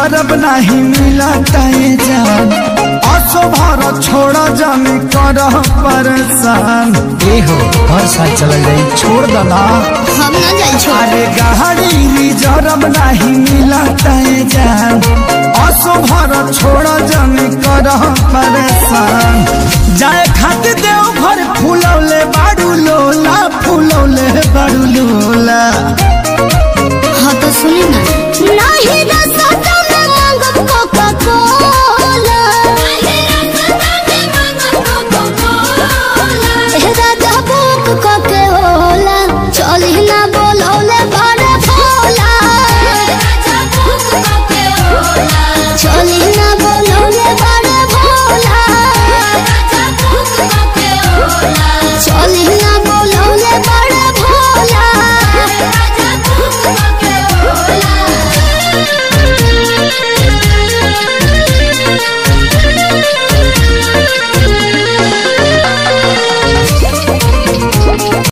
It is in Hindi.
करब नहीं मिला ताए जान। असो छोड़ छोड़ा कर परेशान। ए हो हर साल चल जाई छोड़ दना हम ना जाई छोड़ अरे गाड़ी रिज़र्व नहीं मिला ताए जान। असो छोड़ छोड़ा कर परेशान। जाए खातिर देव भर फूलौले बाड़ू लोला फूलौले बाड़ू लोला। हाँ तो सुनी ना।